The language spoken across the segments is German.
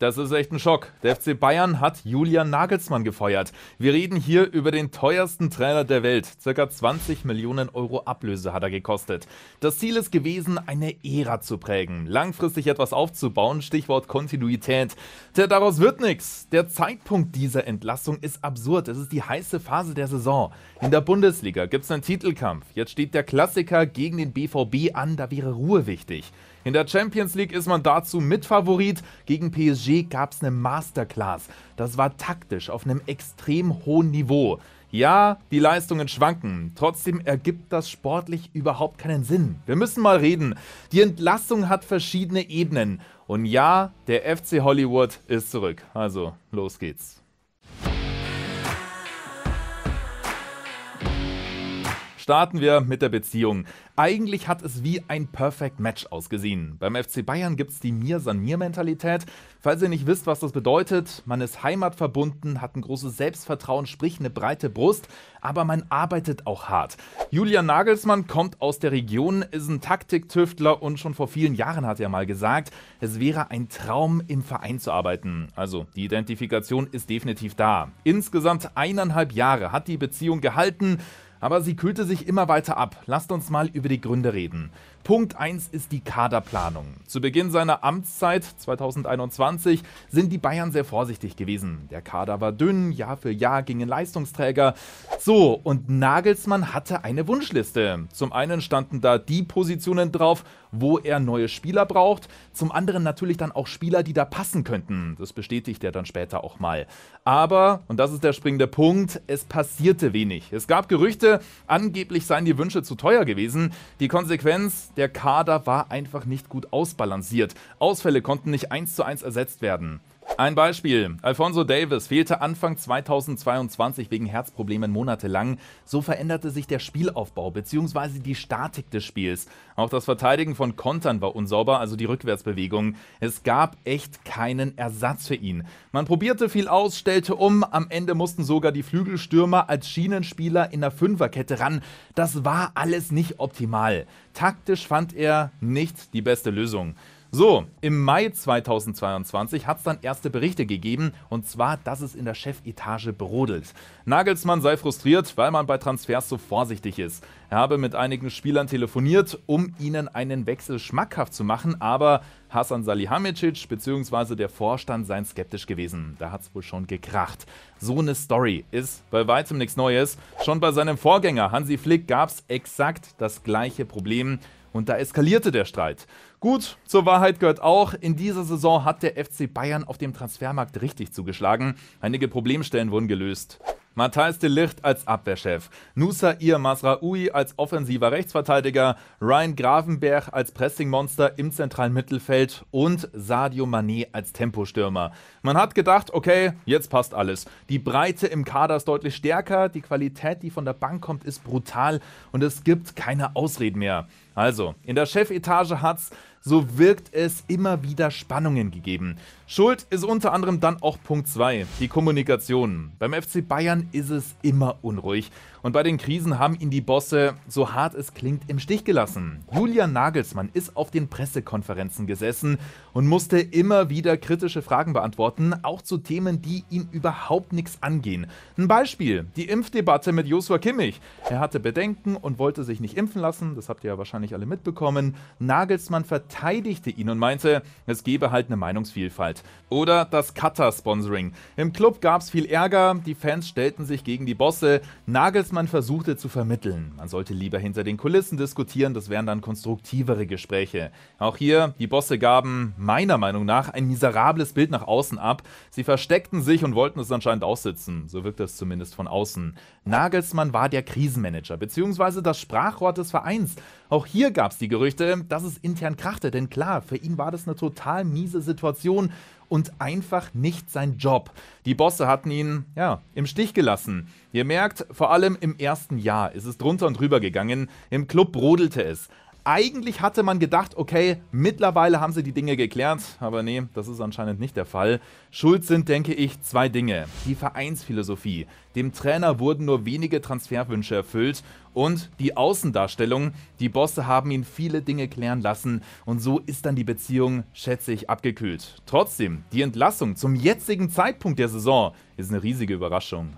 Das ist echt ein Schock. Der FC Bayern hat Julian Nagelsmann gefeuert. Wir reden hier über den teuersten Trainer der Welt. Circa 20 Millionen Euro Ablöse hat er gekostet. Das Ziel ist gewesen, eine Ära zu prägen, langfristig etwas aufzubauen, Stichwort Kontinuität. Tja, daraus wird nichts. Der Zeitpunkt dieser Entlassung ist absurd. Es ist die heiße Phase der Saison. In der Bundesliga gibt es einen Titelkampf. Jetzt steht der Klassiker gegen den BVB an, da wäre Ruhe wichtig. In der Champions League ist man dazu Mitfavorit. Gegen PSG gab es eine Masterclass. Das war taktisch auf einem extrem hohen Niveau. Ja, die Leistungen schwanken. Trotzdem ergibt das sportlich überhaupt keinen Sinn. Wir müssen mal reden. Die Entlassung hat verschiedene Ebenen. Und ja, der FC Hollywood ist zurück. Also, los geht's. Starten wir mit der Beziehung. Eigentlich hat es wie ein Perfect Match ausgesehen. Beim FC Bayern gibt es die Mir-San-Mir-Mentalität. Falls ihr nicht wisst, was das bedeutet, man ist heimatverbunden, hat ein großes Selbstvertrauen, sprich eine breite Brust, aber man arbeitet auch hart. Julian Nagelsmann kommt aus der Region, ist ein Taktiktüftler und schon vor vielen Jahren hat er mal gesagt, es wäre ein Traum, im Verein zu arbeiten. Also die Identifikation ist definitiv da. Insgesamt eineinhalb Jahre hat die Beziehung gehalten. Aber sie kühlte sich immer weiter ab. Lasst uns mal über die Gründe reden. Punkt 1 ist die Kaderplanung. Zu Beginn seiner Amtszeit 2021 sind die Bayern sehr vorsichtig gewesen. Der Kader war dünn, Jahr für Jahr gingen Leistungsträger. So, und Nagelsmann hatte eine Wunschliste. Zum einen standen da die Positionen drauf, wo er neue Spieler braucht. Zum anderen natürlich dann auch Spieler, die da passen könnten. Das bestätigt er dann später auch mal. Aber, und das ist der springende Punkt, es passierte wenig. Es gab Gerüchte, angeblich seien die Wünsche zu teuer gewesen. Die Konsequenz, der Kader war einfach nicht gut ausbalanciert. Ausfälle konnten nicht eins zu eins ersetzt werden. Ein Beispiel. Alfonso Davis fehlte Anfang 2022 wegen Herzproblemen monatelang. So veränderte sich der Spielaufbau bzw. die Statik des Spiels. Auch das Verteidigen von Kontern war unsauber, also die Rückwärtsbewegung. Es gab echt keinen Ersatz für ihn. Man probierte viel aus, stellte um. Am Ende mussten sogar die Flügelstürmer als Schienenspieler in der Fünferkette ran. Das war alles nicht optimal. Taktisch fand er nicht die beste Lösung. So, im Mai 2022 hat es dann erste Berichte gegeben, und zwar, dass es in der Chefetage brodelt. Nagelsmann sei frustriert, weil man bei Transfers so vorsichtig ist. Er habe mit einigen Spielern telefoniert, um ihnen einen Wechsel schmackhaft zu machen, aber Hasan Salihamidzic bzw. der Vorstand seien skeptisch gewesen. Da hat es wohl schon gekracht. So eine Story ist bei weitem nichts Neues. Schon bei seinem Vorgänger Hansi Flick gab es exakt das gleiche Problem. Und da eskalierte der Streit. Gut, zur Wahrheit gehört auch, in dieser Saison hat der FC Bayern auf dem Transfermarkt richtig zugeschlagen. Einige Problemstellen wurden gelöst. Matthijs de Licht als Abwehrchef, Nusair Masraoui als offensiver Rechtsverteidiger, Ryan Gravenberg als Pressingmonster im zentralen Mittelfeld und Sadio Mané als Tempostürmer. Man hat gedacht, okay, jetzt passt alles. Die Breite im Kader ist deutlich stärker, die Qualität, die von der Bank kommt, ist brutal und es gibt keine Ausreden mehr. Also, in der Chefetage hat's so wirkt es immer wieder Spannungen gegeben. Schuld ist unter anderem dann auch Punkt 2, die Kommunikation. Beim FC Bayern ist es immer unruhig und bei den Krisen haben ihn die Bosse, so hart es klingt, im Stich gelassen. Julian Nagelsmann ist auf den Pressekonferenzen gesessen und musste immer wieder kritische Fragen beantworten, auch zu Themen, die ihn überhaupt nichts angehen. Ein Beispiel, die Impfdebatte mit Joshua Kimmich. Er hatte Bedenken und wollte sich nicht impfen lassen, das habt ihr ja wahrscheinlich alle mitbekommen. Nagelsmann verteidigte ihn und meinte, es gebe halt eine Meinungsvielfalt. Oder das Cutter-Sponsoring. Im Club gab es viel Ärger, die Fans stellten sich gegen die Bosse. Nagelsmann versuchte zu vermitteln. Man sollte lieber hinter den Kulissen diskutieren, das wären dann konstruktivere Gespräche. Auch hier, die Bosse gaben meiner Meinung nach ein miserables Bild nach außen ab. Sie versteckten sich und wollten es anscheinend aussitzen. So wirkt es zumindest von außen. Nagelsmann war der Krisenmanager, beziehungsweise das Sprachrohr des Vereins. Auch hier gab es die Gerüchte, dass es intern krachte, denn klar, für ihn war das eine total miese Situation und einfach nicht sein Job. Die Bosse hatten ihn, ja, im Stich gelassen. Ihr merkt, vor allem im ersten Jahr ist es drunter und drüber gegangen. Im Club brodelte es. Eigentlich hatte man gedacht, okay, mittlerweile haben sie die Dinge geklärt, aber nee, das ist anscheinend nicht der Fall. Schuld sind, denke ich, zwei Dinge. Die Vereinsphilosophie. Dem Trainer wurden nur wenige Transferwünsche erfüllt und die Außendarstellung. Die Bosse haben ihn viele Dinge klären lassen und so ist dann die Beziehung, schätze ich, abgekühlt. Trotzdem, die Entlassung zum jetzigen Zeitpunkt der Saison ist eine riesige Überraschung.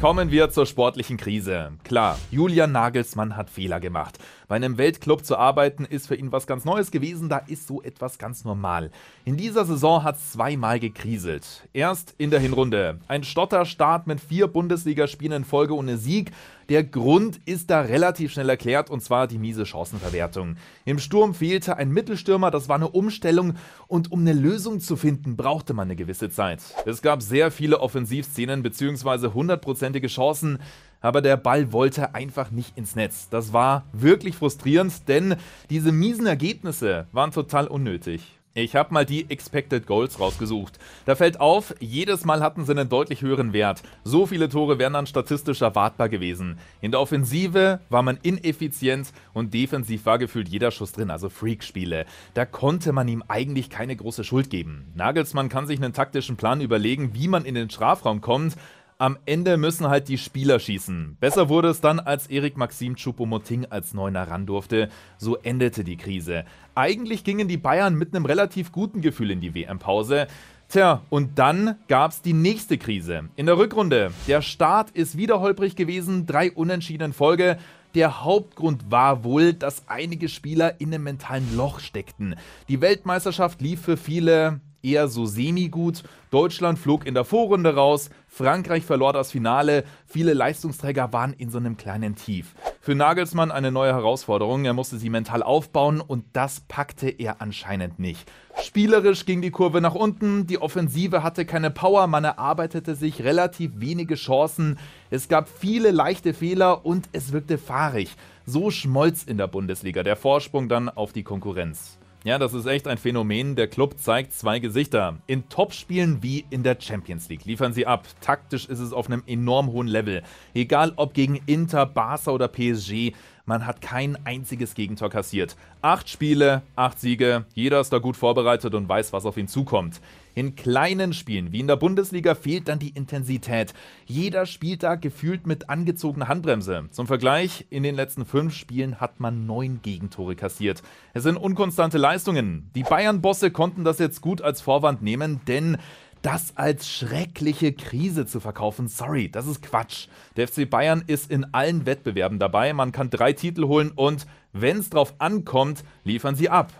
Kommen wir zur sportlichen Krise. Klar, Julian Nagelsmann hat Fehler gemacht. Bei einem Weltclub zu arbeiten ist für ihn was ganz Neues gewesen, da ist so etwas ganz normal. In dieser Saison hat es zweimal gekriselt. Erst in der Hinrunde. Ein Stotterstart mit vier Bundesligaspielen in Folge ohne Sieg. Der Grund ist da relativ schnell erklärt und zwar die miese Chancenverwertung. Im Sturm fehlte ein Mittelstürmer, das war eine Umstellung und um eine Lösung zu finden, brauchte man eine gewisse Zeit. Es gab sehr viele Offensivszenen bzw. hundertprozentige Chancen, aber der Ball wollte einfach nicht ins Netz. Das war wirklich frustrierend, denn diese miesen Ergebnisse waren total unnötig. Ich habe mal die Expected Goals rausgesucht. Da fällt auf, jedes Mal hatten sie einen deutlich höheren Wert. So viele Tore wären dann statistisch erwartbar gewesen. In der Offensive war man ineffizient und defensiv war gefühlt jeder Schuss drin, also Freak-Spiele. Da konnte man ihm eigentlich keine große Schuld geben. Nagelsmann kann sich einen taktischen Plan überlegen, wie man in den Strafraum kommt, am Ende müssen halt die Spieler schießen. Besser wurde es dann, als Erik Maxim Choupo-Moting als Neuner ran durfte. So endete die Krise. Eigentlich gingen die Bayern mit einem relativ guten Gefühl in die WM-Pause. Tja, und dann gab's die nächste Krise. In der Rückrunde. Der Start ist wieder holprig gewesen, drei Unentschieden Folge. Der Hauptgrund war wohl, dass einige Spieler in einem mentalen Loch steckten. Die Weltmeisterschaft lief für viele eher so semi-gut. Deutschland flog in der Vorrunde raus, Frankreich verlor das Finale, viele Leistungsträger waren in so einem kleinen Tief. Für Nagelsmann eine neue Herausforderung, er musste sie mental aufbauen und das packte er anscheinend nicht. Spielerisch ging die Kurve nach unten, die Offensive hatte keine Power, man erarbeitete sich relativ wenige Chancen, es gab viele leichte Fehler und es wirkte fahrig. So schmolz in der Bundesliga der Vorsprung dann auf die Konkurrenz. Ja, das ist echt ein Phänomen. Der Club zeigt zwei Gesichter. In Topspielen wie in der Champions League liefern sie ab. Taktisch ist es auf einem enorm hohen Level. Egal ob gegen Inter, Barca oder PSG, man hat kein einziges Gegentor kassiert. Acht Spiele, acht Siege, jeder ist da gut vorbereitet und weiß, was auf ihn zukommt. In kleinen Spielen wie in der Bundesliga fehlt dann die Intensität. Jeder Spieltag gefühlt mit angezogener Handbremse. Zum Vergleich, in den letzten fünf Spielen hat man neun Gegentore kassiert. Es sind unkonstante Leistungen. Die Bayern-Bosse konnten das jetzt gut als Vorwand nehmen, denn das als schreckliche Krise zu verkaufen, sorry, das ist Quatsch. Der FC Bayern ist in allen Wettbewerben dabei, man kann drei Titel holen und, wenn es drauf ankommt, liefern sie ab.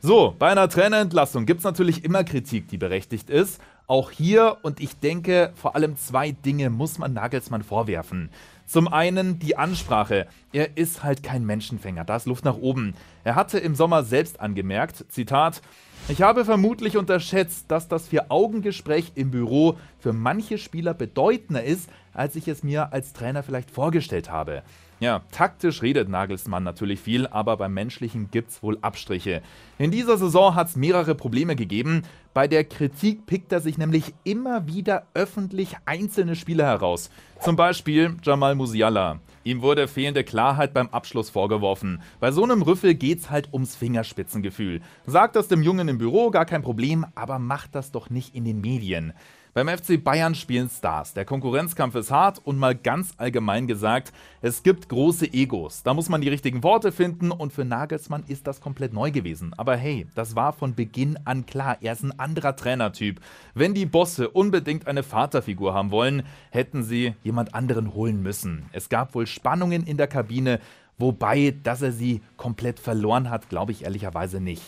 So, bei einer Trainerentlassung gibt es natürlich immer Kritik, die berechtigt ist. Auch hier, und ich denke, vor allem zwei Dinge muss man Nagelsmann vorwerfen. Zum einen die Ansprache. Er ist halt kein Menschenfänger, da ist Luft nach oben. Er hatte im Sommer selbst angemerkt, Zitat, ich habe vermutlich unterschätzt, dass das Vier-Augen-Gespräch im Büro für manche Spieler bedeutender ist, als ich es mir als Trainer vielleicht vorgestellt habe. Ja, taktisch redet Nagelsmann natürlich viel, aber beim Menschlichen gibt's wohl Abstriche. In dieser Saison hat's mehrere Probleme gegeben. Bei der Kritik pickt er sich nämlich immer wieder öffentlich einzelne Spieler heraus. Zum Beispiel Jamal Musiala. Ihm wurde fehlende Klarheit beim Abschluss vorgeworfen. Bei so einem Rüffel geht's halt ums Fingerspitzengefühl. Sagt das dem Jungen im Büro, gar kein Problem, aber macht das doch nicht in den Medien. Beim FC Bayern spielen Stars. Der Konkurrenzkampf ist hart und mal ganz allgemein gesagt, es gibt große Egos. Da muss man die richtigen Worte finden und für Nagelsmann ist das komplett neu gewesen. Aber hey, das war von Beginn an klar. Er ist ein anderer Trainertyp. Wenn die Bosse unbedingt eine Vaterfigur haben wollen, hätten sie jemand anderen holen müssen. Es gab wohl Spannungen in der Kabine, wobei, dass er sie komplett verloren hat, glaube ich ehrlicherweise nicht.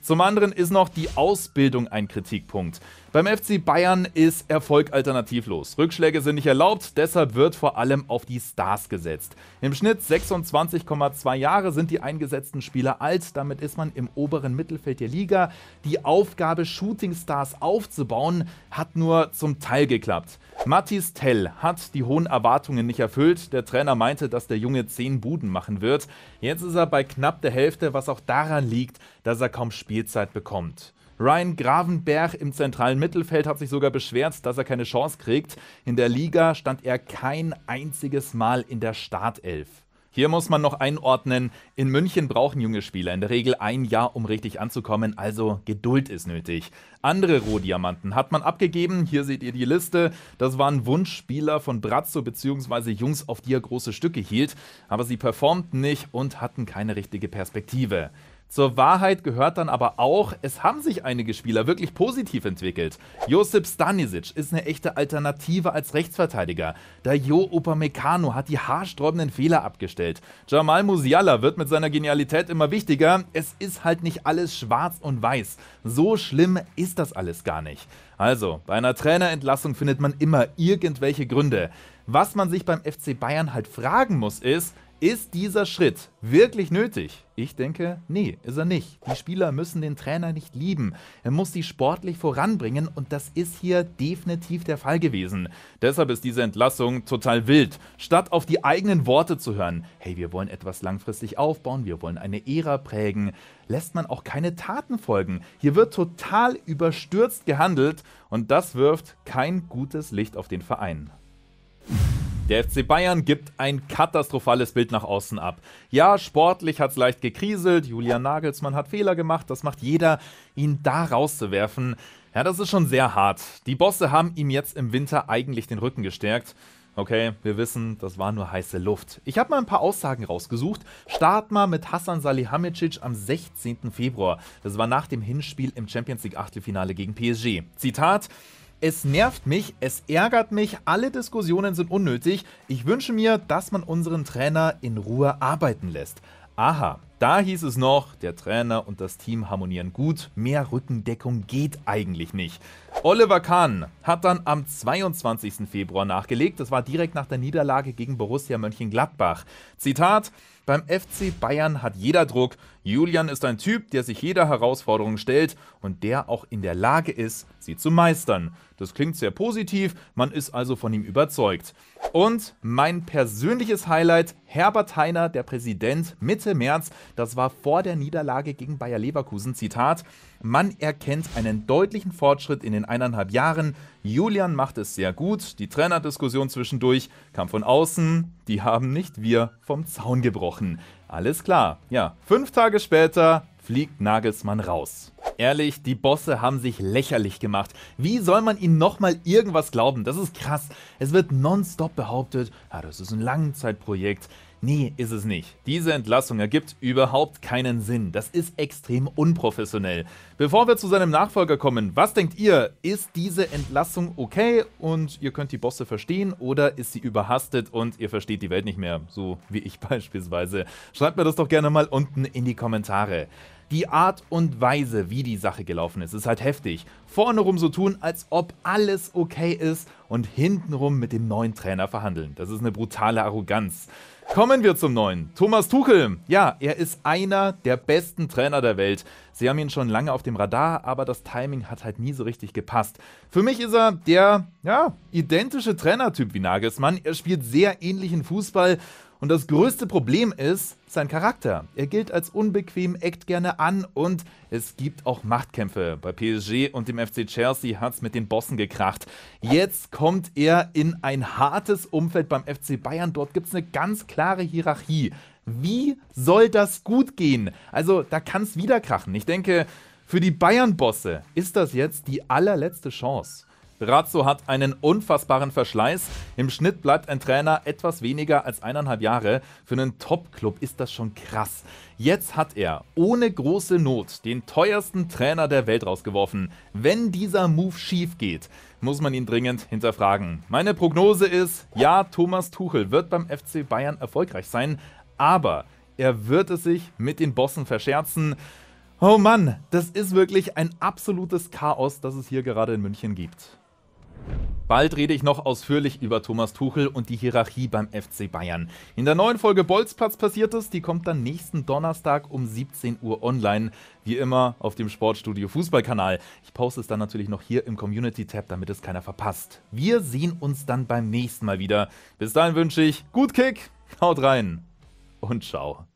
Zum anderen ist noch die Ausbildung ein Kritikpunkt. Beim FC Bayern ist Erfolg alternativlos. Rückschläge sind nicht erlaubt, deshalb wird vor allem auf die Stars gesetzt. Im Schnitt 26,2 Jahre sind die eingesetzten Spieler alt, damit ist man im oberen Mittelfeld der Liga. Die Aufgabe, Shootingstars aufzubauen, hat nur zum Teil geklappt. Mathis Tell hat die hohen Erwartungen nicht erfüllt. Der Trainer meinte, dass der Junge 10 Buden machen wird. Jetzt ist er bei knapp der Hälfte, was auch daran liegt, dass er kaum Spielzeit bekommt. Ryan Gravenberg im zentralen Mittelfeld hat sich sogar beschwert, dass er keine Chance kriegt. In der Liga stand er kein einziges Mal in der Startelf. Hier muss man noch einordnen, in München brauchen junge Spieler in der Regel ein Jahr, um richtig anzukommen, also Geduld ist nötig. Andere Rohdiamanten hat man abgegeben, hier seht ihr die Liste. Das waren Wunschspieler von Brazzo bzw. Jungs, auf die er große Stücke hielt, aber sie performten nicht und hatten keine richtige Perspektive. Zur Wahrheit gehört dann aber auch, es haben sich einige Spieler wirklich positiv entwickelt. Josip Stanisic ist eine echte Alternative als Rechtsverteidiger. Dayo Upamecano hat die haarsträubenden Fehler abgestellt. Jamal Musiala wird mit seiner Genialität immer wichtiger. Es ist halt nicht alles schwarz und weiß. So schlimm ist das alles gar nicht. Also, bei einer Trainerentlassung findet man immer irgendwelche Gründe. Was man sich beim FC Bayern halt fragen muss ist, ist dieser Schritt wirklich nötig? Ich denke, nee, ist er nicht. Die Spieler müssen den Trainer nicht lieben. Er muss sie sportlich voranbringen und das ist hier definitiv der Fall gewesen. Deshalb ist diese Entlassung total wild. Statt auf die eigenen Worte zu hören, hey, wir wollen etwas langfristig aufbauen, wir wollen eine Ära prägen, lässt man auch keine Taten folgen. Hier wird total überstürzt gehandelt und das wirft kein gutes Licht auf den Verein. Der FC Bayern gibt ein katastrophales Bild nach außen ab. Ja, sportlich hat es leicht gekriselt, Julian Nagelsmann hat Fehler gemacht, das macht jeder, ihn da rauszuwerfen. Ja, das ist schon sehr hart. Die Bosse haben ihm jetzt im Winter eigentlich den Rücken gestärkt. Okay, wir wissen, das war nur heiße Luft. Ich habe mal ein paar Aussagen rausgesucht. Start mal mit Hassan Salihamidzic am 16. Februar. Das war nach dem Hinspiel im Champions League Achtelfinale gegen PSG. Zitat: es nervt mich, es ärgert mich, alle Diskussionen sind unnötig. Ich wünsche mir, dass man unseren Trainer in Ruhe arbeiten lässt. Aha, da hieß es noch, der Trainer und das Team harmonieren gut, mehr Rückendeckung geht eigentlich nicht. Oliver Kahn hat dann am 22. Februar nachgelegt, das war direkt nach der Niederlage gegen Borussia Mönchengladbach. Zitat, beim FC Bayern hat jeder Druck. Julian ist ein Typ, der sich jeder Herausforderung stellt und der auch in der Lage ist, sie zu meistern. Das klingt sehr positiv, man ist also von ihm überzeugt. Und mein persönliches Highlight, Herbert Heiner, der Präsident, Mitte März, das war vor der Niederlage gegen Bayer Leverkusen, Zitat, man erkennt einen deutlichen Fortschritt in den eineinhalb Jahren. Julian macht es sehr gut. Die Trainerdiskussion zwischendurch kam von außen. Die haben nicht wir vom Zaun gebrochen. Alles klar. Ja, fünf Tage später fliegt Nagelsmann raus. Ehrlich, die Bosse haben sich lächerlich gemacht. Wie soll man ihnen nochmal irgendwas glauben? Das ist krass. Es wird nonstop behauptet, ja, das ist ein Langzeitprojekt. Nee, ist es nicht. Diese Entlassung ergibt überhaupt keinen Sinn. Das ist extrem unprofessionell. Bevor wir zu seinem Nachfolger kommen, was denkt ihr? Ist diese Entlassung okay und ihr könnt die Bosse verstehen oder ist sie überhastet und ihr versteht die Welt nicht mehr, so wie ich beispielsweise? Schreibt mir das doch gerne mal unten in die Kommentare. Die Art und Weise, wie die Sache gelaufen ist, ist halt heftig. Vorne rum so tun, als ob alles okay ist und hintenrum mit dem neuen Trainer verhandeln. Das ist eine brutale Arroganz. Kommen wir zum neuen. Thomas Tuchel. Ja, er ist einer der besten Trainer der Welt. Sie haben ihn schon lange auf dem Radar, aber das Timing hat halt nie so richtig gepasst. Für mich ist er der, ja, identische Trainertyp wie Nagelsmann. Er spielt sehr ähnlichen Fußball und das größte Problem ist sein Charakter. Er gilt als unbequem, eckt gerne an und es gibt auch Machtkämpfe. Bei PSG und dem FC Chelsea hat es mit den Bossen gekracht. Jetzt kommt er in ein hartes Umfeld beim FC Bayern. Dort gibt es eine ganz klare Hierarchie. Wie soll das gut gehen? Also, da kann es wieder krachen. Ich denke, für die Bayern-Bosse ist das jetzt die allerletzte Chance. Brazzo hat einen unfassbaren Verschleiß. Im Schnitt bleibt ein Trainer etwas weniger als eineinhalb Jahre. Für einen Top-Club ist das schon krass. Jetzt hat er ohne große Not den teuersten Trainer der Welt rausgeworfen. Wenn dieser Move schief geht, muss man ihn dringend hinterfragen. Meine Prognose ist, ja, Thomas Tuchel wird beim FC Bayern erfolgreich sein, aber er wird es sich mit den Bossen verscherzen. Oh Mann, das ist wirklich ein absolutes Chaos, das es hier gerade in München gibt. Bald rede ich noch ausführlich über Thomas Tuchel und die Hierarchie beim FC Bayern. In der neuen Folge Bolzplatz passiert es, die kommt dann nächsten Donnerstag um 17 Uhr online, wie immer auf dem Sportstudio Fußballkanal. Ich poste es dann natürlich noch hier im Community-Tab, damit es keiner verpasst. Wir sehen uns dann beim nächsten Mal wieder. Bis dahin wünsche ich gut Kick, haut rein und ciao.